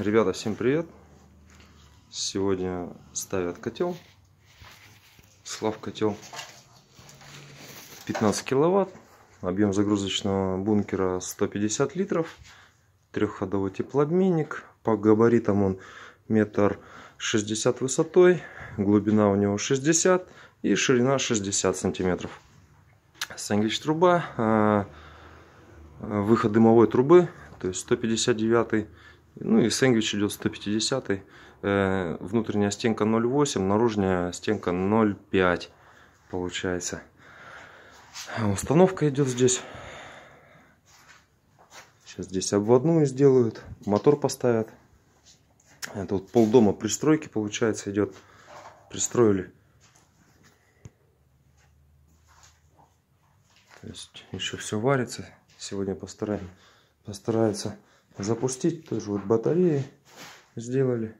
Ребята, всем привет! Сегодня ставят котел. Слав котел 15 киловатт. Объем загрузочного бункера 150 литров. Трехходовой теплообменник. По габаритам он метр шестьдесят высотой. Глубина у него 60 и ширина 60 сантиметров. Сэндвич труба. А, выход дымовой трубы. То есть 159 ну и сэндвич идет 150 э, внутренняя стенка 0,8 наружная стенка 0,5 получается. Установка идет здесь. Сейчас здесь обводную сделают мотор поставят. Это вот полдома пристройки получается идет. Пристроили. То есть еще все варится. Сегодня постараем постарается запустить. Тоже вот батареи сделали.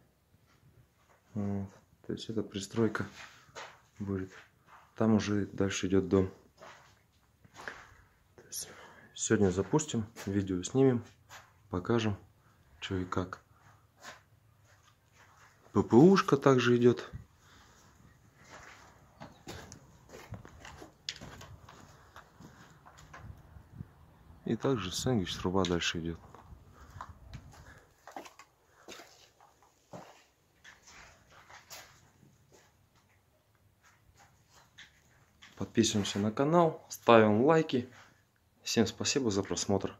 Вот. То есть эта пристройка будет. Там уже дальше идет дом. сегодня запустим, видео снимем, покажем, что и как. ППУшка также идет. И также сэндвич труба дальше идет. Подписываемся на канал, ставим лайки. Всем спасибо за просмотр.